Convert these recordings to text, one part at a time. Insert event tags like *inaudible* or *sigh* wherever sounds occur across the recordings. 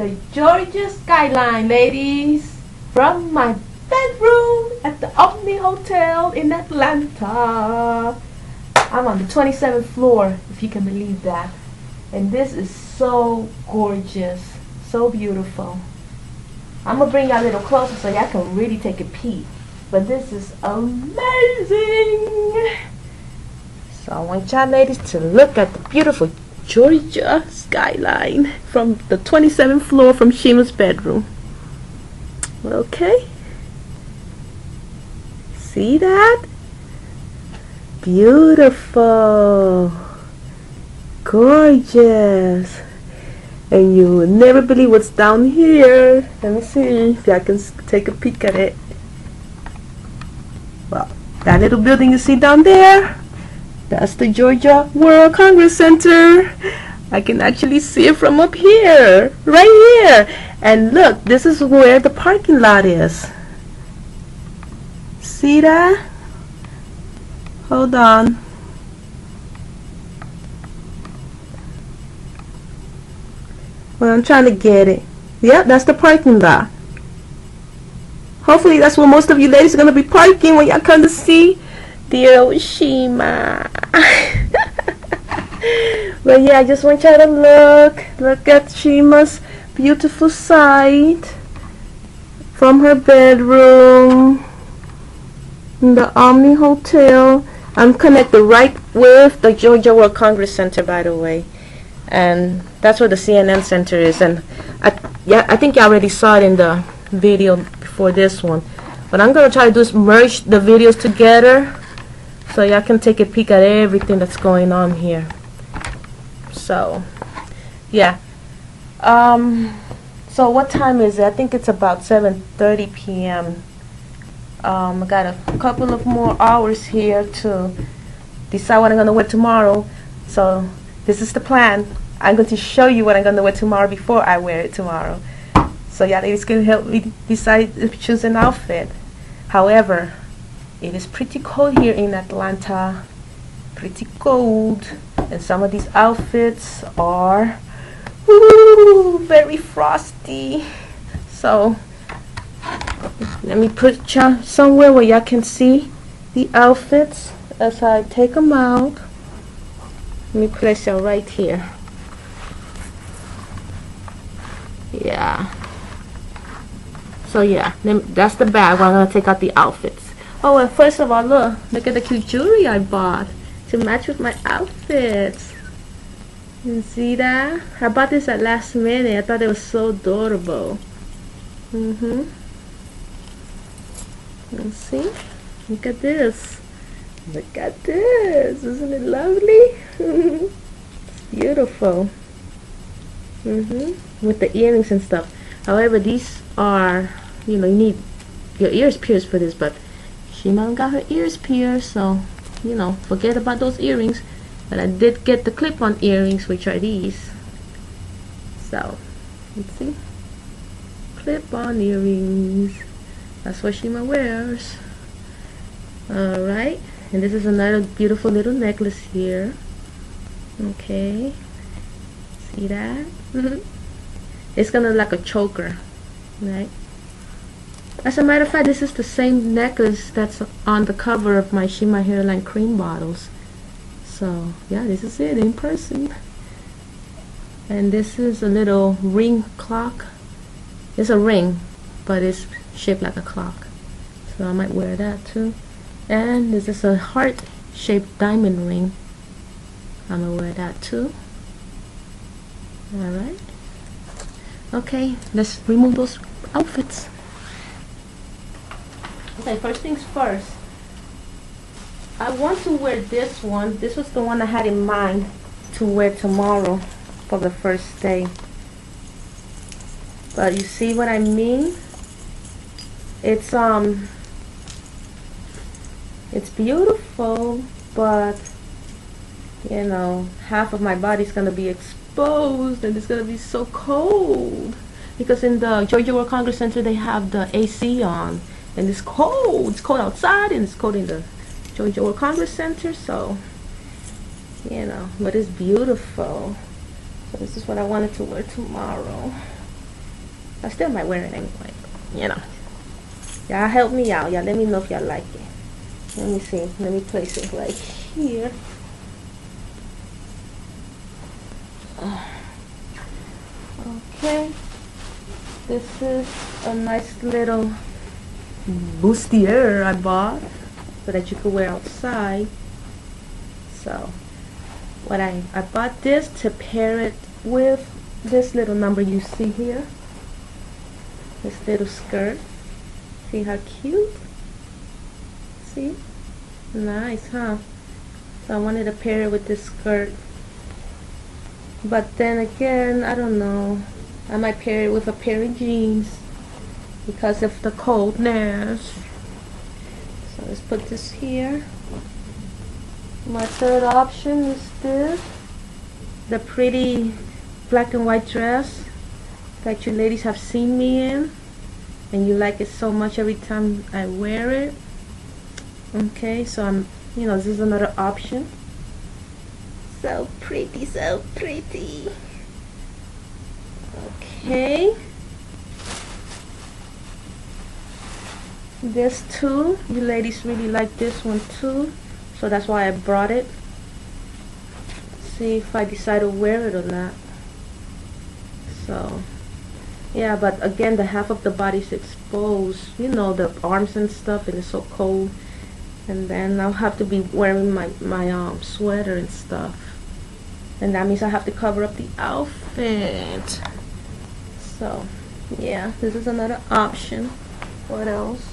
the Georgia skyline, ladies, from my bedroom at the Omni Hotel in Atlanta. I'm on the 27th floor, if you can believe that. And this is so gorgeous, so beautiful. I'm gonna bring y'all a little closer so y'all can really take a peek. But this is amazing. So I want y'all ladies to look at the beautiful Georgia skyline from the 27th floor from Shima's bedroom. Okay. See that? Beautiful. Gorgeous. And you will never believe what's down here. Let me see if I can take a peek at it. Well, that little building you see down there, that's the Georgia World Congress Center. I can actually see it from up here, right here. And look, this is where the parking lot is. See that? Hold on. Well, I'm trying to get it. Yep, that's the parking lot. Hopefully that's where most of you ladies are going to be parking when y'all come to see dear Oshima. *laughs* but yeah, I just want y'all to look. Look at Shima's beautiful sight from her bedroom in the Omni Hotel. I'm connected right with the Georgia World Congress Center, by the way and that's where the CNN Center is. And I, yeah, I think you already saw it in the video before this one. But I'm gonna try to is merge the videos together so y'all can take a peek at everything that's going on here. So, yeah. Um, so what time is it? I think it's about 7.30 p.m. Um, I got a couple of more hours here to decide what I'm going to wear tomorrow. So this is the plan. I'm going to show you what I'm going to wear tomorrow before I wear it tomorrow. So yeah, ladies can help me decide to choose an outfit. However, it is pretty cold here in Atlanta. Pretty cold. And some of these outfits are ooh, very frosty. So let me put you somewhere where y'all can see the outfits as I take them out. Let me place you right here. yeah so yeah that's the bag I'm gonna take out the outfits oh and first of all look. Look at the cute jewelry I bought to match with my outfits. You see that? I bought this at last minute. I thought it was so adorable. Mm-hmm. Let's see. Look at this. Look at this. Isn't it lovely? *laughs* It's beautiful. Mm-hmm. with the earrings and stuff. However these are you know you need your ears pierced for this but she mom got her ears pierced so you know forget about those earrings. But I did get the clip-on earrings which are these. So let's see. Clip-on earrings. That's what Shima wears. Alright and this is another beautiful little necklace here. Okay. See that? Mm-hmm. It's gonna look like a choker right as a matter of fact this is the same necklace that's on the cover of my Shima Hairline cream bottles. So yeah this is it in person. And this is a little ring clock. It's a ring but it's shaped like a clock. So I might wear that too. And this is a heart shaped diamond ring. I'm gonna wear that too. Alright. Okay, let's remove those outfits. Okay, first things first. I want to wear this one. This was the one I had in mind to wear tomorrow for the first day. But you see what I mean? It's um it's beautiful, but you know, half of my body's gonna be exposed and it's gonna be so cold because in the Georgia World Congress Center they have the AC on and it's cold it's cold outside and it's cold in the Georgia World Congress Center so you know but it's beautiful so this is what I wanted to wear tomorrow I still might wear it anyway. You know. Y'all help me out. Y'all let me know if y'all like it. Let me see. Let me place it right here. *sighs* Okay. This is a nice little bustier I bought so that you could wear outside. So what I, I bought this to pair it with this little number you see here. This little skirt. See how cute? See? Nice, huh? So I wanted to pair it with this skirt. But then again, I don't know. I might pair it with a pair of jeans because of the coldness. So let's put this here. My third option is this. The pretty black and white dress that you ladies have seen me in. And you like it so much every time I wear it. Okay, so I'm, you know, this is another option. So pretty, so pretty. Okay. This too, you ladies really like this one too. So that's why I brought it. See if I decide to wear it or not. So, yeah, but again, the half of the body's exposed. You know, the arms and stuff, and it's so cold. And then I'll have to be wearing my, my um, sweater and stuff. And that means I have to cover up the outfit. So, yeah, this is another option. What else?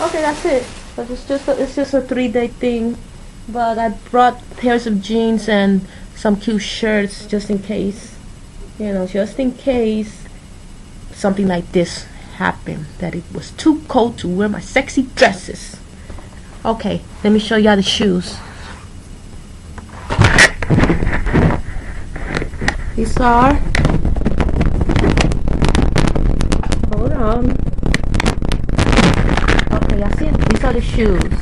Okay, that's it. But it's just a, it's just a three day thing. But I brought pairs of jeans and some cute shirts just in case. You know, just in case something like this happened. That it was too cold to wear my sexy dresses. Okay, let me show y'all the shoes. These are hold on. Okay, I see it. These are the shoes.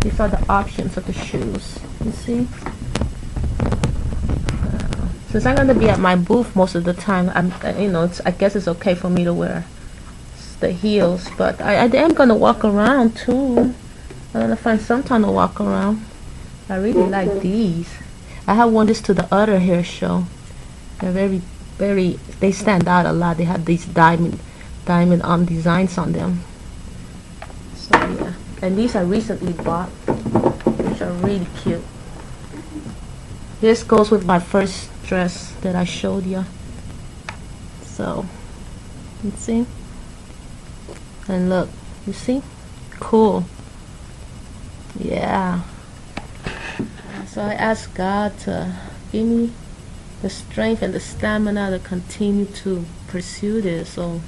These are the options of the shoes. You see? Uh, since I'm gonna be at my booth most of the time, I'm uh, you know it's, I guess it's okay for me to wear the heels, but I, I am gonna walk around too. I'm gonna find some time to walk around. I really like these. I have worn this to the other hair show. They're very, very, they stand out a lot. They have these diamond, diamond um, designs on them. And these I recently bought, which are really cute. This goes with my first dress that I showed you. So, you see? And look, you see? Cool. Yeah. So I asked God to give me the strength and the stamina to continue to pursue this so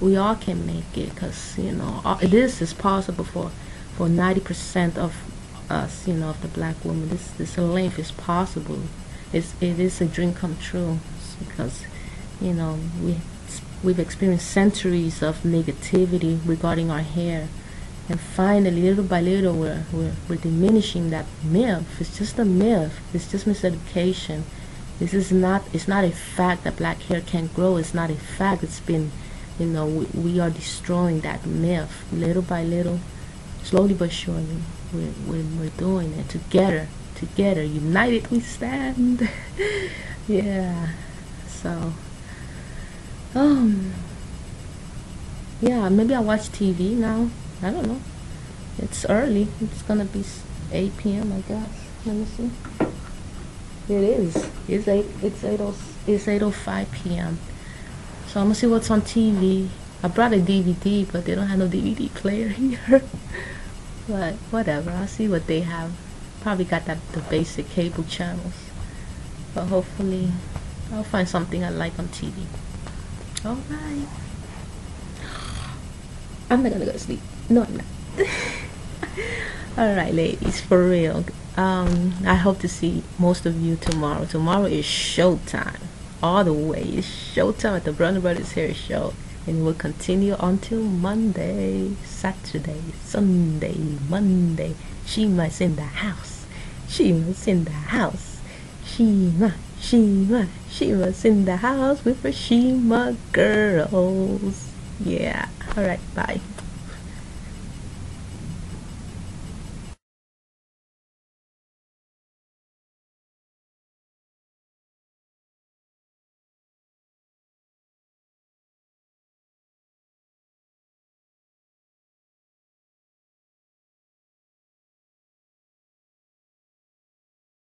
we all can make it because you know this is possible for for 90% of us you know of the black woman this this length is possible. It's it is a dream come true because you know we we've experienced centuries of negativity regarding our hair. And finally little by little we're, we're, we're diminishing that myth. It's just a myth. It's just miseducation. This is not, it's not a fact that black hair can't grow. It's not a fact. It's been, you know, we, we are destroying that myth little by little, slowly but surely. We're, we're, we're doing it together. Together, united we stand. *laughs* yeah. So, um, yeah, maybe I watch TV now. I don't know. It's early. It's gonna be 8 p.m. I guess. Let me see. It is. It's eight. It's eight. Oh, it's eight oh five p.m. So I'm gonna see what's on TV. I brought a DVD, but they don't have no DVD player *laughs* here. but whatever. I'll see what they have. Probably got that the basic cable channels. But hopefully, I'll find something I like on TV. All right. *gasps* I'm not gonna go to sleep. No, I'm not. *laughs* All right, ladies, for real um, I hope to see most of you tomorrow. Tomorrow is showtime. All the way. It's showtime at the Bronner Brothers Hair Show. And we'll continue until Monday, Saturday, Sunday, Monday. Shima's in the house. Shima's in the house. Shema, Shema, Shima's in the house with her Shima girls. Yeah. Alright, bye.